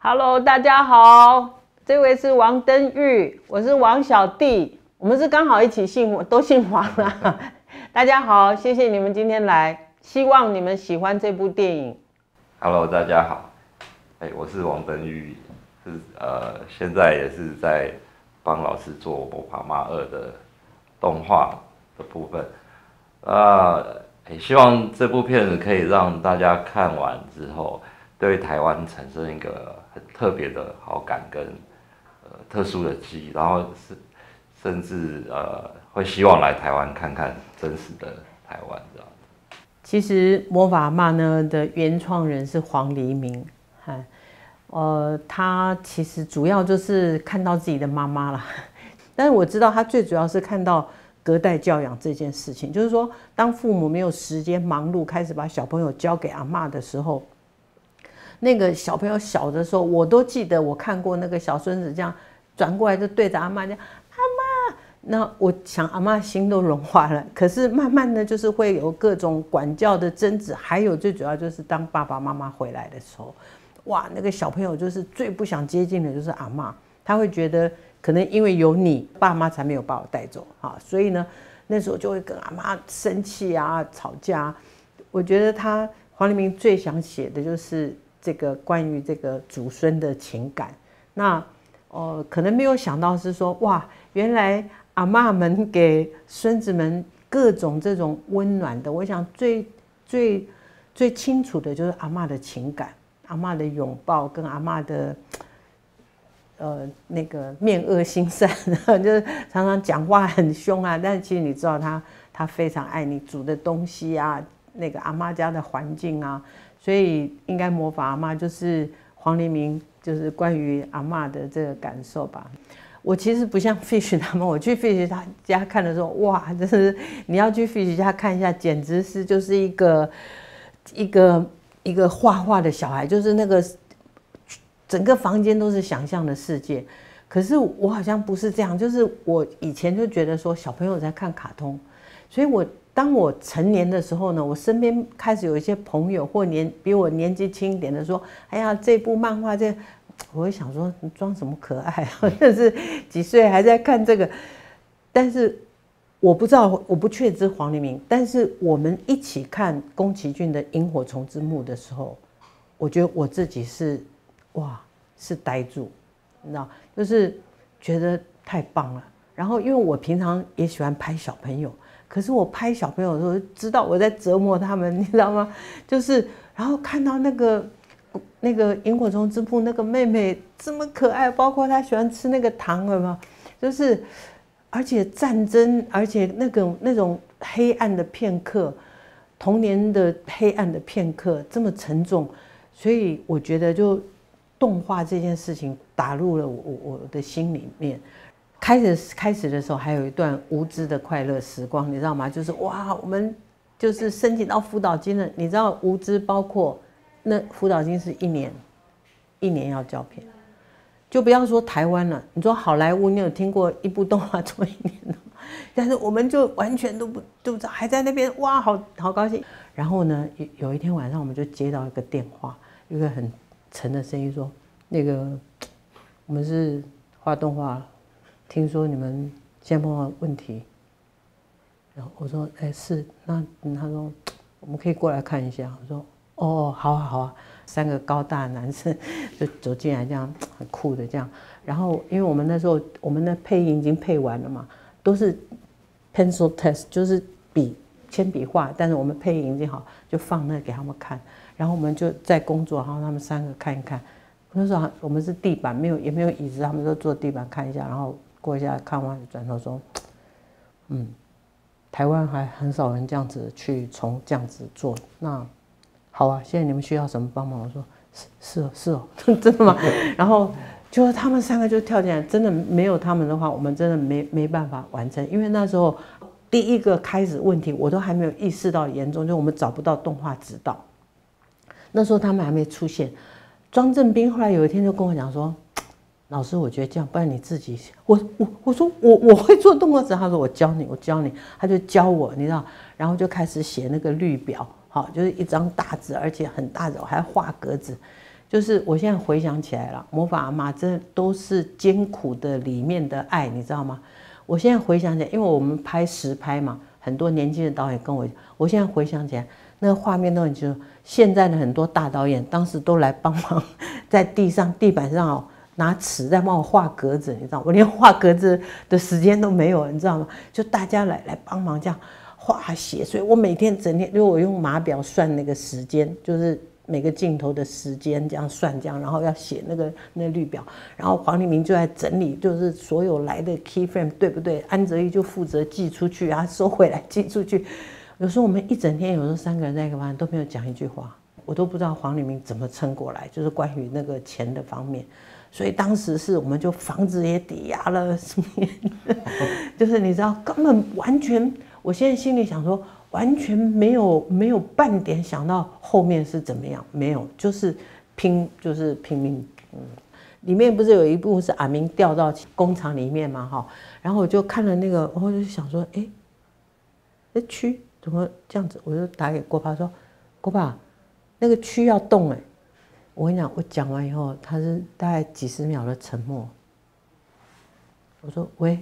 Hello，大家好，这位是王登玉，我是王小弟，我们是刚好一起姓，都姓王啊。大家好，谢谢你们今天来，希望你们喜欢这部电影。Hello，大家好，哎，我是王登玉，是呃，现在也是在帮老师做《魔法妈二》的动画的部分，啊，也希望这部片子可以让大家看完之后，对台湾产生一个很特别的好感跟呃特殊的记忆，然后是甚至呃会希望来台湾看看真实的台湾这样。其实魔法妈呢的原创人是黄黎明，哈，呃，他其实主要就是看到自己的妈妈了，但是我知道他最主要是看到隔代教养这件事情，就是说当父母没有时间忙碌，开始把小朋友交给阿妈的时候，那个小朋友小的时候，我都记得我看过那个小孙子这样转过来就对着阿妈讲。那我想阿妈心都融化了，可是慢慢的就是会有各种管教的争执，还有最主要就是当爸爸妈妈回来的时候，哇，那个小朋友就是最不想接近的就是阿妈，他会觉得可能因为有你爸妈才没有把我带走哈，所以呢那时候就会跟阿妈生气啊吵架。我觉得他黄立明最想写的就是这个关于这个祖孙的情感，那哦可能没有想到是说哇原来。阿妈们给孙子们各种这种温暖的，我想最最最清楚的就是阿妈的情感，阿妈的拥抱跟阿妈的呃那个面恶心善，就是常常讲话很凶啊，但是其实你知道他他非常爱你煮的东西啊，那个阿妈家的环境啊，所以应该模仿阿妈就是黄黎明，就是关于阿妈的这个感受吧。我其实不像 Fish 他们，我去 Fish 他家看的时候，哇，真是你要去 Fish 家看一下，简直是就是一个一个一个画画的小孩，就是那个整个房间都是想象的世界。可是我好像不是这样，就是我以前就觉得说小朋友在看卡通，所以我当我成年的时候呢，我身边开始有一些朋友或年比我年纪轻一点的说，哎呀，这部漫画这。我会想说，你装什么可爱？好像是几岁还在看这个，但是我不知道，我不确知黄立明。但是我们一起看宫崎骏的《萤火虫之墓》的时候，我觉得我自己是哇，是呆住，你知道，就是觉得太棒了。然后因为我平常也喜欢拍小朋友，可是我拍小朋友的时候，知道我在折磨他们，你知道吗？就是然后看到那个。那个萤火虫之父那个妹妹这么可爱，包括她喜欢吃那个糖，有没有？就是，而且战争，而且那个那种黑暗的片刻，童年的黑暗的片刻这么沉重，所以我觉得就动画这件事情打入了我我的心里面。开始开始的时候还有一段无知的快乐时光，你知道吗？就是哇，我们就是申请到辅导金了，你知道无知包括。那辅导金是一年，一年要交片，就不要说台湾了。你说好莱坞，你有听过一部动画做一年的吗？但是我们就完全都不都不知道，还在那边哇，好好高兴。然后呢，有有一天晚上，我们就接到一个电话，一个很沉的声音说：“那个我们是画动画，听说你们现在碰到问题。”然后我说：“哎，是那？”他说：“我们可以过来看一下。”我说。哦，好啊，好啊，三个高大男生 就走进来，这样很酷的这样。然后，因为我们那时候我们的配音已经配完了嘛，都是 pencil test，就是笔铅笔画，但是我们配音已经好，就放那给他们看。然后我们就在工作，然后他们三个看一看。那时候我们是地板，没有也没有椅子，他们都坐地板看一下，然后过一下看完，转头说：“ 嗯，台湾还很少人这样子去从这样子做。”那好啊，现在你们需要什么帮忙？我说是是哦是哦，真的吗？然后就是他们三个就跳进来，真的没有他们的话，我们真的没没办法完成。因为那时候第一个开始问题，我都还没有意识到严重，就我们找不到动画指导。那时候他们还没出现。庄正斌后来有一天就跟我讲说：“老师，我觉得这样，不然你自己……我我我说我我会做动画纸。”他说：“我教你，我教你。”他就教我，你知道，然后就开始写那个绿表。好，就是一张大纸，而且很大的，我还画格子。就是我现在回想起来了，魔法阿妈这都是艰苦的里面的爱，你知道吗？我现在回想起来，因为我们拍实拍嘛，很多年轻的导演跟我，我现在回想起来，那个画面都很清楚。现在的很多大导演当时都来帮忙，在地上、地板上哦，拿尺在帮我画格子，你知道，我连画格子的时间都没有，你知道吗？就大家来来帮忙这样画写，所以我每天整天，因为我用码表算那个时间，就是。每个镜头的时间这样算，这样，然后要写那个那绿表，然后黄立明就在整理，就是所有来的 key frame 对不对？安泽一就负责寄出去啊，收回来寄出去。有时候我们一整天，有时候三个人在一个班都没有讲一句话，我都不知道黄立明怎么撑过来，就是关于那个钱的方面。所以当时是我们就房子也抵押了，什么，就是你知道根本完全，我现在心里想说。完全没有没有半点想到后面是怎么样，没有，就是拼就是拼命，嗯，里面不是有一部是阿明掉到工厂里面嘛，哈，然后我就看了那个，我就想说，哎，那蛆怎么这样子？我就打给郭爸说，郭爸，那个蛆要动哎，我跟你讲，我讲完以后，他是大概几十秒的沉默，我说喂，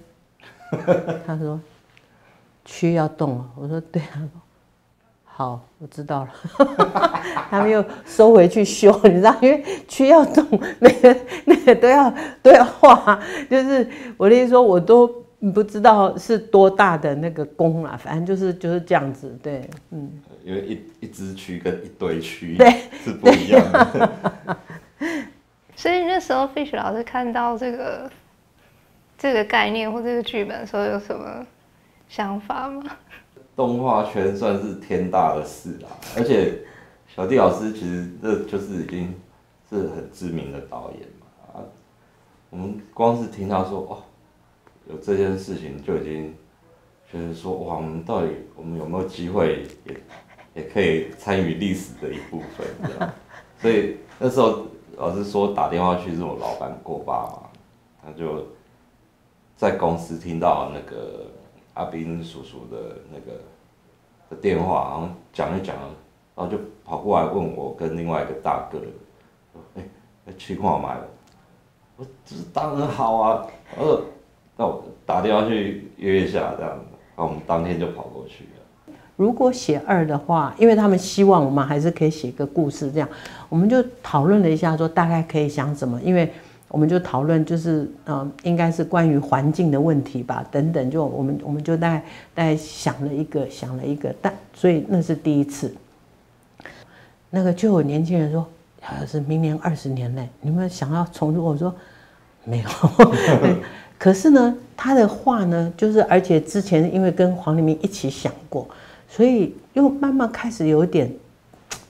他说。蛆要动了，我说对啊，好，我知道了。他们又收回去修，你知道，因为蛆要动，那个 那个都要都要画。就是我的意思说，我都不知道是多大的那个工啊，反正就是就是这样子，对，嗯。因为一一只蛆跟一堆蛆对是不一样的。所以那时候 Fish 老师看到这个这个概念或这个剧本的时候，有什么？想法吗？动画圈算是天大的事啦，而且小弟老师其实这就是已经是很知名的导演嘛啊，我们光是听他说哦有这件事情就已经就是说哇，我们到底我们有没有机会也也可以参与历史的一部分，所以那时候老师说打电话去是我老板过爸嘛，他就在公司听到那个。阿斌叔叔的那个的电话，然后讲一讲，然后就跑过来问我跟另外一个大哥，哎，去看我买了，我这当然好啊，呃，那我打电话去约一下这样，那我们当天就跑过去。如果写二的话，因为他们希望我们还是可以写个故事这样，我们就讨论了一下，说大概可以想什么，因为。我们就讨论，就是呃，应该是关于环境的问题吧，等等。就我们我们就大概大概想了一个，想了一个，但所以那是第一次。那个就有年轻人说，呃，是明年二十年内，你们想要重录？我说没有。可是呢，他的话呢，就是而且之前因为跟黄黎明一起想过，所以又慢慢开始有点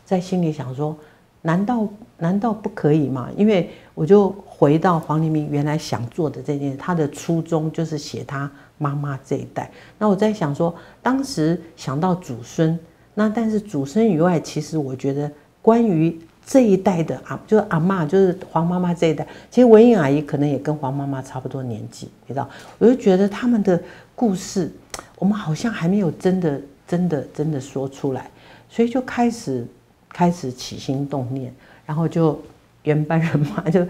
在心里想说，难道难道不可以吗？因为我就。回到黄黎明原来想做的这件事，他的初衷就是写他妈妈这一代。那我在想说，当时想到祖孙，那但是祖孙以外，其实我觉得关于这一代的啊，就是阿妈，就是黄妈妈这一代，其实文英阿姨可能也跟黄妈妈差不多年纪，你知道？我就觉得他们的故事，我们好像还没有真的、真的、真的说出来，所以就开始开始起心动念，然后就原班人马就。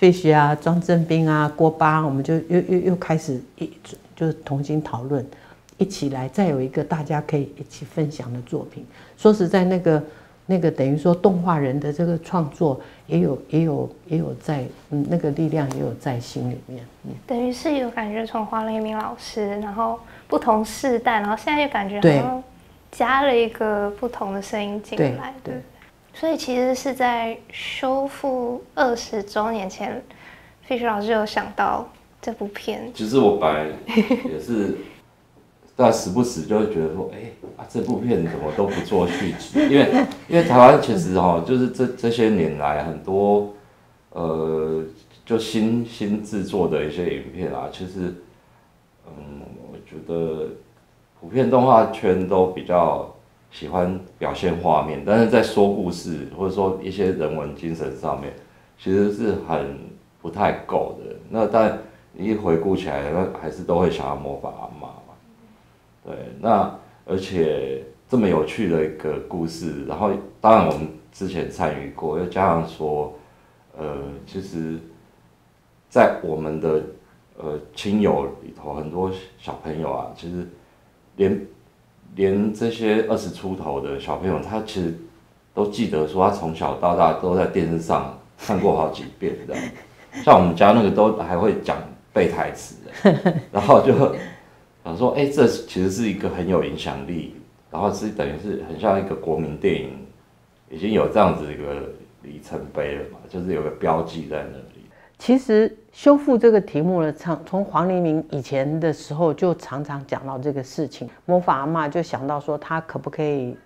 fish 啊，庄正斌啊，郭巴，我们就又又又开始一就是重新讨论，一起来再有一个大家可以一起分享的作品。说实在，那个那个等于说动画人的这个创作也有也有也有在嗯那个力量也有在心里面。等于是有感觉从黄立明老师，然后不同世代，然后现在又感觉好像加了一个不同的声音进来。对。所以其实是在修复二十周年前，Fish 老师有想到这部片。其实我本来也是，但时不时就会觉得说，哎啊，这部片怎么都不做续集？因为因为台湾其实哈，就是这这些年来很多呃，就新新制作的一些影片啊，其实嗯，我觉得普遍动画圈都比较。喜欢表现画面，但是在说故事或者说一些人文精神上面，其实是很不太够的。那但你一回顾起来，那还是都会想要模仿阿妈。对，那而且这么有趣的一个故事，然后当然我们之前参与过，又加上说，呃，其实，在我们的呃亲友里头，很多小朋友啊，其实连连这些二十出头的小朋友，他其实都记得说，他从小到大都在电视上看过好几遍的。像我们家那个都还会讲背台词的，然后就想说，哎，这其实是一个很有影响力，然后是等于是很像一个国民电影，已经有这样子一个里程碑了嘛，就是有个标记在那里。其实修复这个题目呢，从从黄黎明以前的时候就常常讲到这个事情，魔法阿妈就想到说他可不可以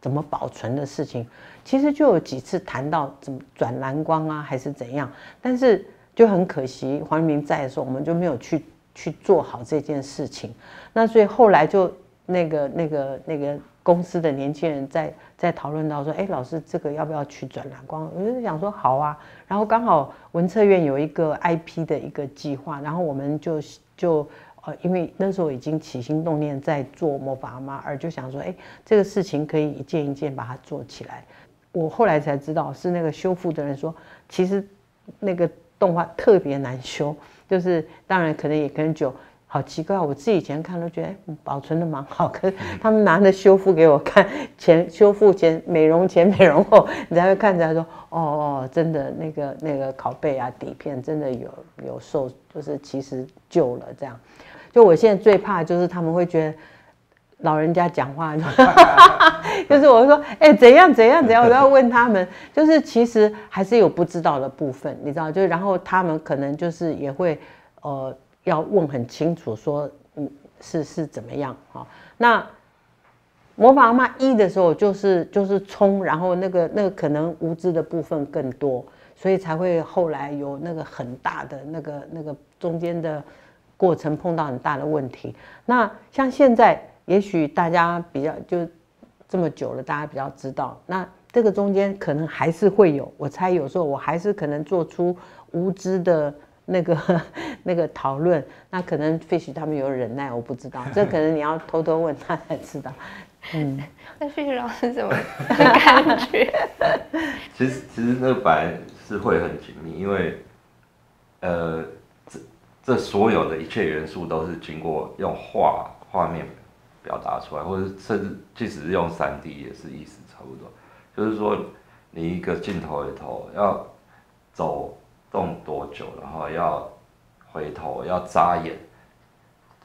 怎么保存的事情，其实就有几次谈到怎么转蓝光啊，还是怎样，但是就很可惜黄黎明在的时候，我们就没有去去做好这件事情，那所以后来就那个那个那个公司的年轻人在在讨论到说，哎，老师这个要不要去转蓝光？我就想说好啊，然后刚好文策院有一个 IP 的一个计划，然后我们就就呃，因为那时候已经起心动念在做魔法阿妈，而就想说，哎，这个事情可以一件一件把它做起来。我后来才知道是那个修复的人说，其实那个动画特别难修，就是当然可能也跟酒。好奇怪，我自己以前看都觉得，哎，保存的蛮好。可是他们拿着修复给我看，前修复前、美容前、美容后，你才会看起来说，哦哦，真的那个那个拷贝啊、底片真的有有受，就是其实旧了这样。就我现在最怕就是他们会觉得老人家讲话，就是我说，哎，怎样怎样怎样，我都要问他们。就是其实还是有不知道的部分，你知道？就然后他们可能就是也会，呃。要问很清楚，说嗯是是怎么样哈？那魔法阿妈一的时候就是就是冲，然后那个那个可能无知的部分更多，所以才会后来有那个很大的那个那个中间的过程碰到很大的问题。那像现在，也许大家比较就这么久了，大家比较知道，那这个中间可能还是会有，我猜有时候我还是可能做出无知的。那个 那个讨论，那可能 Fish 他们有忍耐，我不知道，这可能你要偷偷问他才知道。嗯，那 Fish 老师怎么感觉？其实其实那个本来是会很紧密，因为呃，这这所有的一切元素都是经过用画画面表达出来，或者甚至即使是用三 D 也是意思差不多。就是说，你一个镜头里头要走。动多久，然后要回头，要眨眼，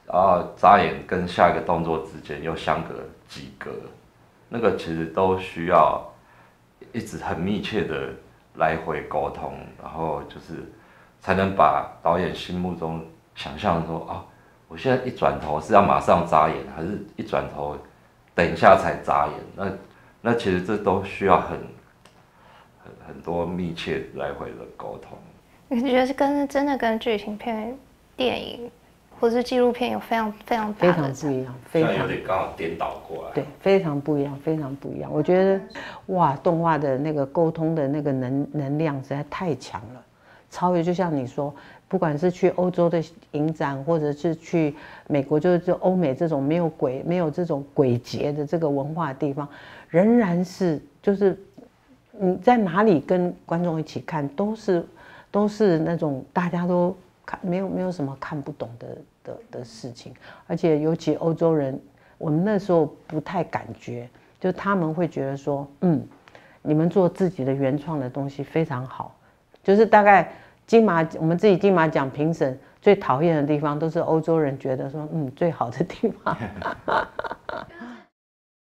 然后眨眼跟下一个动作之间又相隔几格，那个其实都需要一直很密切的来回沟通，然后就是才能把导演心目中想象说啊，我现在一转头是要马上眨眼，还是一转头等一下才眨眼？那那其实这都需要很很很多密切来回的沟通。你觉得是跟真的跟剧情片、电影或是纪录片有非常非常非常不一样，非常有点刚好颠倒过来，对，非常不一样，非常不一样。我觉得哇，动画的那个沟通的那个能能量实在太强了，超越。就像你说，不管是去欧洲的影展，或者是去美国，就是就欧美这种没有鬼、没有这种鬼节的这个文化地方，仍然是就是你在哪里跟观众一起看都是。都是那种大家都看没有没有什么看不懂的的的事情，而且尤其欧洲人，我们那时候不太感觉，就他们会觉得说，嗯，你们做自己的原创的东西非常好，就是大概金马我们自己金马奖评审最讨厌的地方，都是欧洲人觉得说，嗯，最好的地方。